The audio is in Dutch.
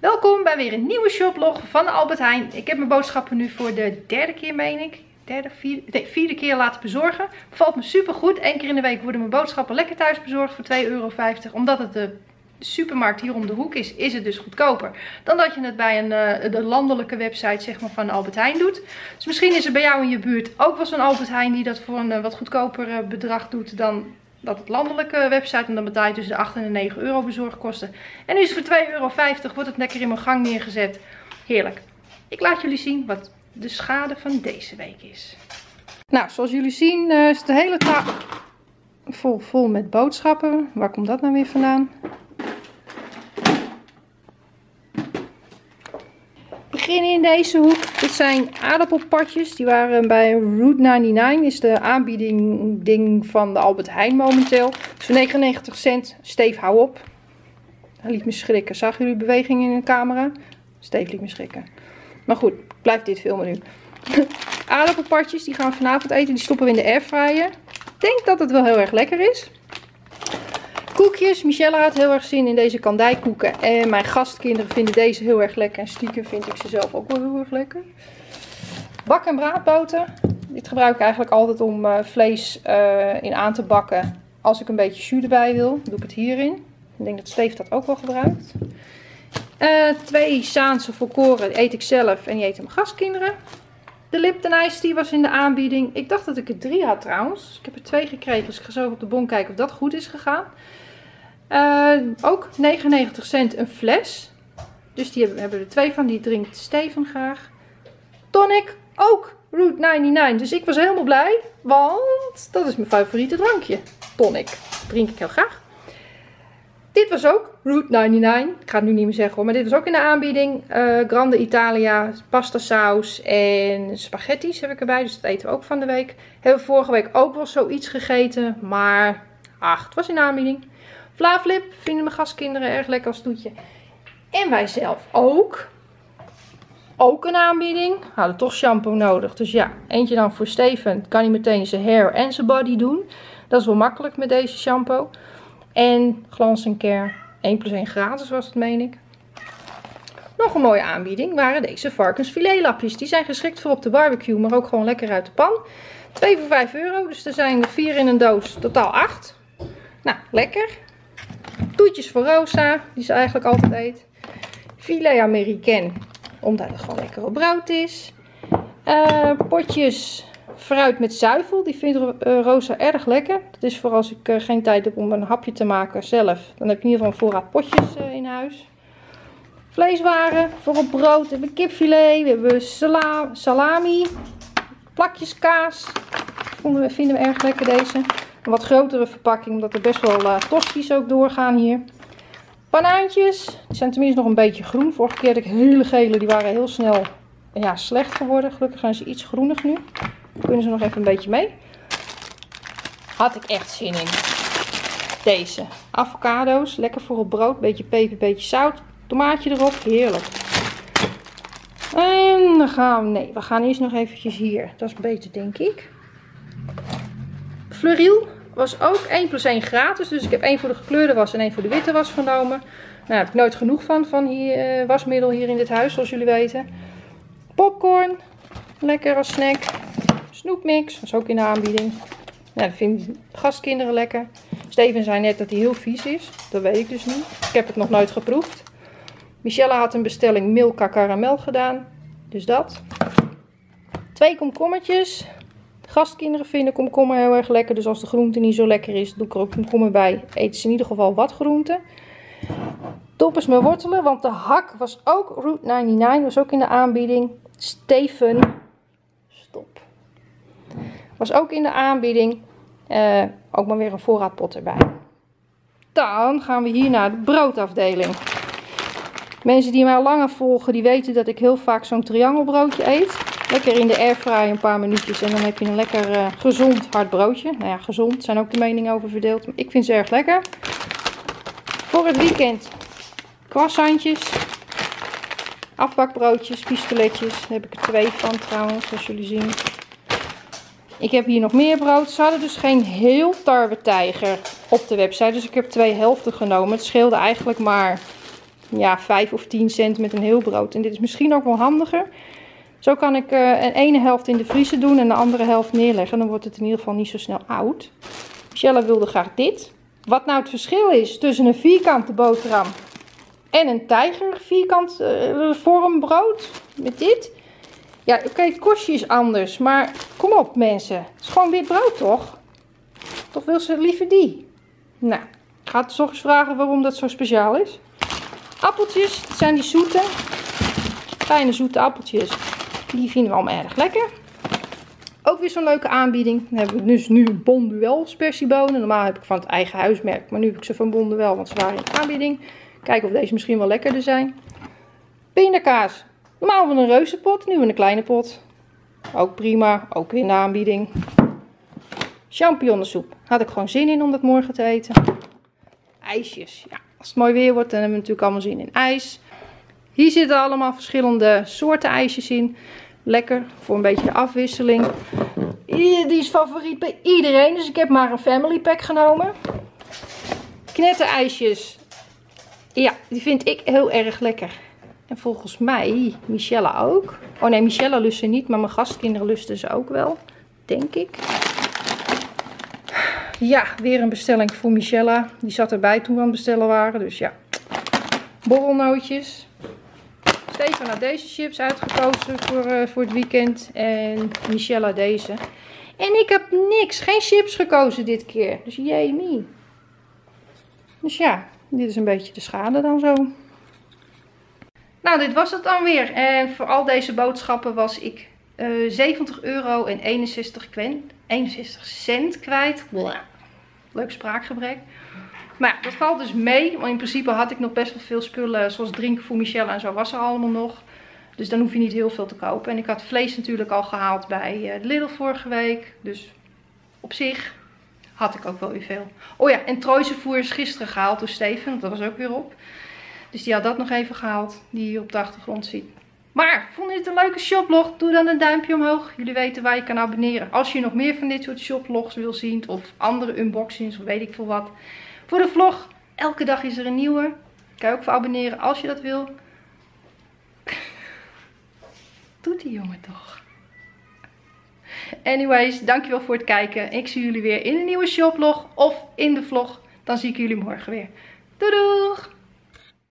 Welkom bij weer een nieuwe shoplog van Albert Heijn. Ik heb mijn boodschappen nu voor de derde keer, meen ik. Derde, vierde, keer laten bezorgen. Valt me super goed. Eén keer in de week worden mijn boodschappen lekker thuis bezorgd voor 2,50 euro. Omdat het de supermarkt hier om de hoek is, is het dus goedkoper. Dan dat je het bij een uh, de landelijke website zeg maar, van Albert Heijn doet. Dus misschien is er bij jou in je buurt ook wel zo'n Albert Heijn die dat voor een uh, wat goedkoper uh, bedrag doet dan dat het landelijke website. En dan betaal je tussen de 8 en de 9 euro bezorgkosten. En nu is het voor 2,50 euro. Wordt het lekker in mijn gang neergezet. Heerlijk. Ik laat jullie zien wat de schade van deze week is. Nou, zoals jullie zien uh, is de hele tafel vol, vol met boodschappen. Waar komt dat nou weer vandaan? Beginnen in deze hoek. Dit zijn aardappelpatjes. Die waren bij Route 99. Is de aanbieding ding van de Albert Heijn momenteel. Dus voor 99 cent. Steve, hou op. Hij liet me schrikken. Zagen jullie beweging in de camera? Steve liet me schrikken. Maar goed, blijf dit filmen nu. aardappelpatjes, die gaan we vanavond eten. Die stoppen we in de airfryer. Ik denk dat het wel heel erg lekker is. Koekjes. Michelle had heel erg zin in deze kandijkoeken. En mijn gastkinderen vinden deze heel erg lekker. En stiekem vind ik ze zelf ook wel heel erg lekker. Bak- en braadboter. Dit gebruik ik eigenlijk altijd om uh, vlees uh, in aan te bakken. Als ik een beetje jus erbij wil, doe ik het hierin. Ik denk dat Steve dat ook wel gebruikt. Uh, twee Saanse volkoren eet ik zelf en die eten mijn gastkinderen. De Lipton Ice was in de aanbieding. Ik dacht dat ik er drie had trouwens. Ik heb er twee gekregen, dus ik ga zo op de bon kijken of dat goed is gegaan. Uh, ook 99 cent een fles. Dus die hebben, hebben er twee van. Die drinkt Steven graag. Tonic ook Route 99. Dus ik was helemaal blij. Want dat is mijn favoriete drankje. Tonic. Drink ik heel graag. Dit was ook Route 99. Ik ga het nu niet meer zeggen hoor. Maar dit was ook in de aanbieding. Uh, Grande Italia, pasta saus en spaghetti's heb ik erbij. Dus dat eten we ook van de week. Hebben we vorige week ook wel zoiets gegeten. Maar ach, het was in de aanbieding. Flavlip vinden mijn gastkinderen erg lekker als toetje. En wij zelf ook. Ook een aanbieding. Hadden toch shampoo nodig. Dus ja, eentje dan voor Steven. Kan hij meteen zijn hair en zijn body doen. Dat is wel makkelijk met deze shampoo. En Glans Care. 1 plus 1 gratis was het, meen ik. Nog een mooie aanbieding waren deze varkensfiletlapjes. Die zijn geschikt voor op de barbecue, maar ook gewoon lekker uit de pan. 2 voor 5 euro, dus er zijn er 4 in een doos, totaal 8. Nou, lekker. Toetjes voor Rosa, die ze eigenlijk altijd eet. Filet Americain, omdat het gewoon lekker op brood is. Uh, potjes fruit met zuivel, die vindt uh, Rosa erg lekker. Dat is voor als ik uh, geen tijd heb om een hapje te maken zelf. Dan heb ik in ieder geval een voorraad potjes in huis. Vleeswaren voor op brood. We hebben kipfilet, we hebben sala salami, plakjes kaas. Vonden we, vinden we erg lekker deze. Een wat grotere verpakking, omdat er best wel uh, tosties ook doorgaan hier. Banaantjes, die zijn tenminste nog een beetje groen. Vorige keer had ik hele gele, die waren heel snel ja, slecht geworden. Gelukkig zijn ze iets groenig nu. Kunnen ze nog even een beetje mee. Had ik echt zin in. Deze. Avocado's, lekker voor op brood. Beetje peper, beetje zout. Tomaatje erop, heerlijk. En dan gaan we, nee, we gaan eerst nog eventjes hier. Dat is beter denk ik. Fleuriel was ook 1 plus 1 gratis. Dus ik heb één voor de gekleurde was en één voor de witte was genomen. Nou, daar heb ik nooit genoeg van, van hier, uh, wasmiddel hier in dit huis, zoals jullie weten. Popcorn, lekker als snack. Snoepmix, was ook in de aanbieding. Nou, dat vinden gastkinderen lekker. Steven zei net dat hij heel vies is. Dat weet ik dus niet. Ik heb het nog nooit geproefd. Michelle had een bestelling Milka karamel gedaan. Dus dat. Twee komkommertjes. Gastkinderen vinden komkommer heel erg lekker. Dus als de groente niet zo lekker is, doe ik er ook komkommer bij. Eten ze in ieder geval wat groente. Toppers met wortelen, want de hak was ook Route 99. Was ook in de aanbieding. Steven. Stop. Was ook in de aanbieding. Uh, ook maar weer een voorraadpot erbij. Dan gaan we hier naar de broodafdeling. Mensen die mij langer volgen, die weten dat ik heel vaak zo'n triangelbroodje eet. Lekker in de airfryer een paar minuutjes en dan heb je een lekker uh, gezond hard broodje. Nou ja, gezond zijn ook de meningen over verdeeld. Maar ik vind ze erg lekker. Voor het weekend croissantjes, afbakbroodjes, pistoletjes. Daar heb ik er twee van trouwens, zoals jullie zien. Ik heb hier nog meer brood. Ze hadden dus geen heel tarwetijger op de website. Dus ik heb twee helften genomen. Het scheelde eigenlijk maar ja, 5 of 10 cent met een heel brood. En dit is misschien ook wel handiger. Zo kan ik uh, een ene helft in de vriezer doen en de andere helft neerleggen. Dan wordt het in ieder geval niet zo snel oud. Michelle wilde graag dit. Wat nou het verschil is tussen een vierkante boterham en een tijger vierkant uh, vormbrood met dit. Ja, oké, okay, het kostje is anders, maar kom op mensen. Het is gewoon wit brood toch? Toch wil ze liever die? Nou, ik ga het toch eens vragen waarom dat zo speciaal is. Appeltjes, dat zijn die zoete. Fijne zoete appeltjes. Die vinden we allemaal erg lekker. Ook weer zo'n leuke aanbieding. Dan hebben we dus nu Bonduel spersiebonen. Normaal heb ik van het eigen huismerk. Maar nu heb ik ze van Bonduel, want ze waren in aanbieding. Kijken of deze misschien wel lekkerder zijn. Pindakaas. Normaal van een reuzenpot, nu een kleine pot. Ook prima, ook weer in de aanbieding. Champignonsoep. Had ik gewoon zin in om dat morgen te eten. IJsjes. Ja, als het mooi weer wordt, dan hebben we natuurlijk allemaal zin in ijs. Hier zitten allemaal verschillende soorten ijsjes in. Lekker voor een beetje afwisseling. Die is favoriet bij iedereen, dus ik heb maar een family pack genomen. Knetterijsjes. Ja, die vind ik heel erg lekker. En volgens mij Michelle ook. Oh nee, Michelle lust ze niet, maar mijn gastkinderen lusten ze ook wel. Denk ik. Ja, weer een bestelling voor Michelle. Die zat erbij toen we aan het bestellen waren. Dus ja. Borrelnootjes. Stefan had deze chips uitgekozen voor, uh, voor het weekend. En Michelle deze. En ik heb niks. Geen chips gekozen dit keer. Dus me. Dus ja, dit is een beetje de schade dan zo. Nou, dit was het dan weer. En voor al deze boodschappen was ik uh, eh, 70 euro en 61, 61 cent kwijt. Leuk spraakgebrek. Maar ja, dat valt dus mee. Want in principe had ik nog best wel veel spullen. Zoals drinken voor Michelle en zo was er allemaal nog. Dus dan hoef je niet heel veel te kopen. En ik had vlees natuurlijk al gehaald bij uh, Lidl vorige week. Dus op zich had ik ook wel weer veel. Oh ja, en Trooisenvoer is gisteren gehaald door Steven. Dat was ook weer op. Dus die had dat nog even gehaald. Die je op de achtergrond ziet. Maar, vond je het een leuke shoplog? Doe dan een duimpje omhoog. Jullie weten waar je kan abonneren. Als je nog meer van dit soort shoplogs wil zien. Of andere unboxings of weet ik veel wat. Voor de vlog. Elke dag is er een nieuwe. Kan je ook voor abonneren als je dat wil. Doet die jongen toch. Anyways, dankjewel voor het kijken. Ik zie jullie weer in een nieuwe shoplog of in de vlog. Dan zie ik jullie morgen weer. Doei!